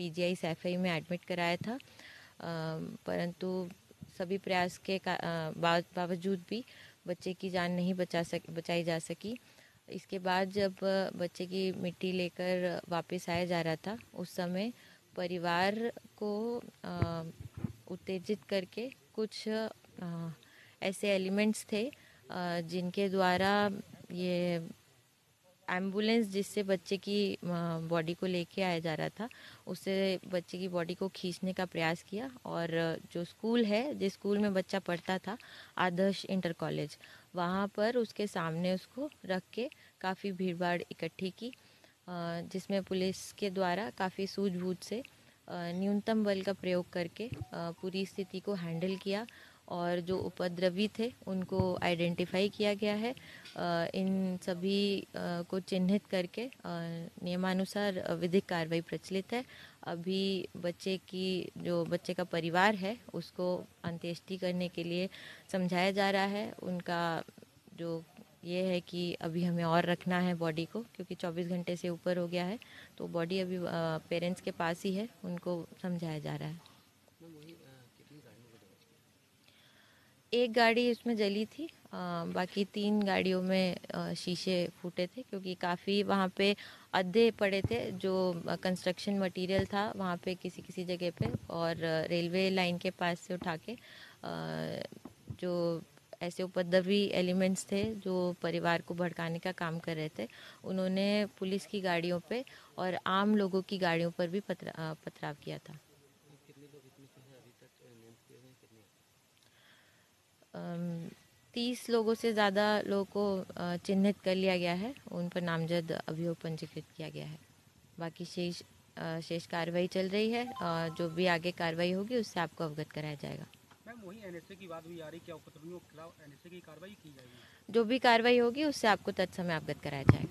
PGI Saifai में admit कराया था। परंतु सभी प्रयास के बावजूद भी बच्चे की जान नहीं बचा सक, बचाई जा सकी। इसके बाद जब बच्चे की मिट्टी लेकर वापस आया जा रहा था, उस समय परिवार को उत्तेजित करके कुछ ऐसे एलिमेंट्स थे जिनके द्वारा ये एंबुलेंस जिससे बच्चे की बॉडी को लेके आया जा रहा था, उससे बच्चे की बॉडी को खींचने का प्रयास किया और जो स्कूल है, जिस स्कूल में बच्चा पढ़ता था, आदर्श इंटर कॉलेज, वहाँ पर उसके सामने उसको रख के काफ़ी भीड़ भाड़ इकट्ठी की जिसमें पुलिस के द्वारा काफ़ी सूझबूझ से न्यूनतम बल का प्रयोग करके पूरी स्थिति को हैंडल किया और जो उपद्रवी थे, उनको आइडेंटिफाई किया गया है। इन सभी को चिन्हित करके नियमानुसार विधिक कार्रवाई प्रचलित है। अभी बच्चे की, जो बच्चे का परिवार है, उसको अंत्येष्टि करने के लिए समझाया जा रहा है। उनका जो ये है कि अभी हमें और रखना है बॉडी को, क्योंकि 24 घंटे से ऊपर हो गया है। तो बॉडी अभी पेरेंट्स के पास ही है, उनको समझाया जा रहा है। एक गाड़ी उसमें जली थी आ, बाकी तीन गाड़ियों में आ, शीशे फूटे थे क्योंकि काफ़ी वहाँ पे अद्धे पड़े थे जो कंस्ट्रक्शन मटेरियल था वहाँ पे किसी किसी जगह पे और रेलवे लाइन के पास से उठा के आ, जो ऐसे उपद्रवी एलिमेंट्स थे जो परिवार को भड़काने का काम कर रहे थे उन्होंने पुलिस की गाड़ियों पे और आम लोगों की गाड़ियों पर भी पथरा पथराव किया था। तीस लोगों से ज़्यादा लोगों को चिन्हित कर लिया गया है। उन पर नामजद अभियोग पंजीकृत किया गया है। बाकी शेष शेष कार्रवाई चल रही है जो भी आगे कार्रवाई होगी उससे आपको अवगत कराया जाएगा। मैम वही एनएसए की बात भी आ रही क्या उपद्रवियों के खिलाफ एनएसए की कार्रवाई की जाएगी? जो भी कार्रवाई होगी उससे आपको तत्समय अवगत कराया जाएगा।